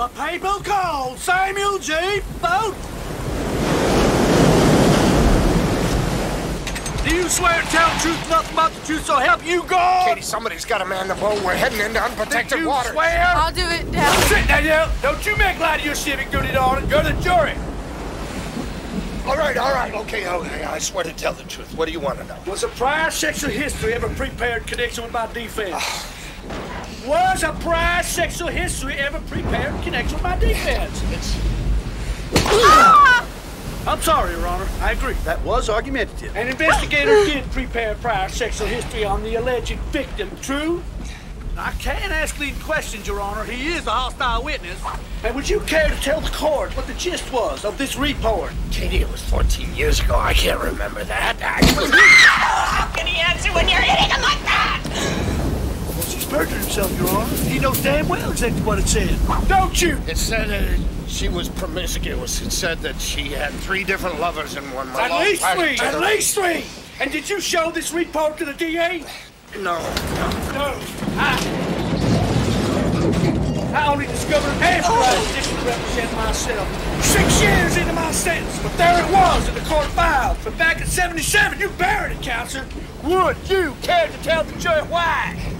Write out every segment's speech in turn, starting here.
The people call Samuel G. Bowden. Do you swear to tell the truth, nothing but the truth, so help you God? Cady, somebody's got to man the boat. We're heading into unprotected you waters. swear? I'll do it, Dad. Sit, Danielle. Don't you make light of your civic duty, darling. You're the jury. All right, all right, okay, okay. I swear to tell the truth. What do you want to know? Was a prior sexual history ever prepared in connection with my defense? Ah. Was a prior sexual history ever prepared in connection with my defense? It's I'm sorry, Your Honor. I agree. That was argumentative. An investigator did prepare prior sexual history on the alleged victim. True? I can't ask leading questions, Your Honor. He is a hostile witness. And would you care to tell the court what the gist was of this report? Cady, it was 14 years ago. I can't remember that. I. How can he answer when you're hitting him like that? Perjured himself, Your Honor. He knows damn well exactly what it said. Don't you? It said uh, she was promiscuous. It said that she had three different lovers in one month. At least three! At least three! And did you show this report to the DA? No, no. No. I... I only discovered half the right to represent myself. Six years into my sentence, but there it was in the court file. But back in 77, you buried it, counselor. Would you care to tell the jury why?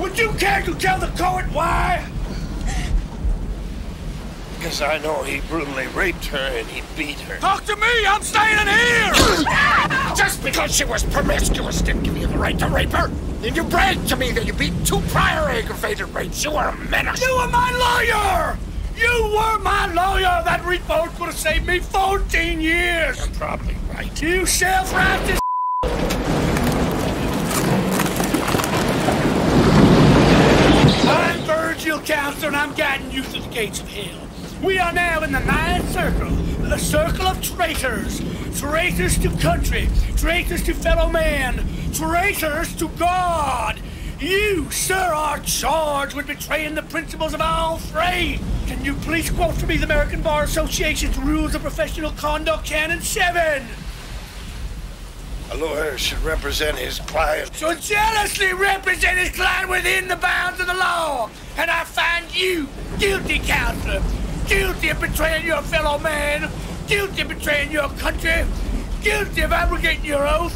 Would you care to tell the court why? Because I know he brutally raped her and he beat her. Talk to me! I'm staying here! Just because she was promiscuous didn't give you the right to rape her. And you bragged to me that you beat two prior aggravated rapes. You were a menace. You were my lawyer! You were my lawyer! That report would have saved me 14 years! You're probably right. You self-righteous I'm Virgil Counselor, and I'm guiding you through the gates of hell. We are now in the ninth circle, the circle of traitors. Traitors to country, traitors to fellow man, traitors to God. You, sir, are charged with betraying the principles of all three. Can you please quote for me the American Bar Association's Rules of Professional Conduct Canon 7? A lawyer should represent his client. So jealously represent his client within the bounds of the law. And I find you guilty, counselor. Guilty of betraying your fellow man. Guilty of betraying your country. Guilty of abrogating your oath.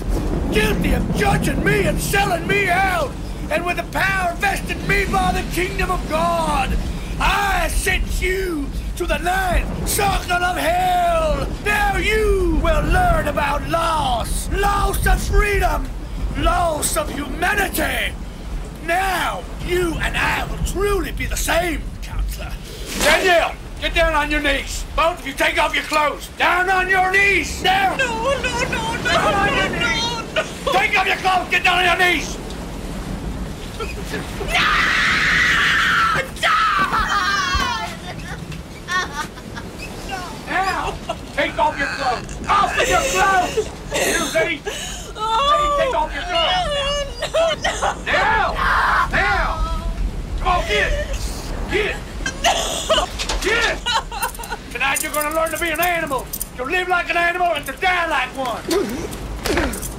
Guilty of judging me and selling me out. And with the power vested me by the kingdom of God, I sent you to the ninth circle of hell. Now will learn about loss, loss of freedom, loss of humanity. Now you and I will truly be the same, counselor. Danielle, get down on your knees. Both of you take off your clothes. Down on your knees. Down. No, no, no, no, Down on your no, knees. no, no. Take off your clothes. Get down on your knees. Now, take off your clothes. Off with your clothes. You ready? Ready? Take off your oh, clothes. Now! Now! Come on, get it! Get it! Get it! Tonight you're gonna learn to be an animal, to live like an animal, and to die like one.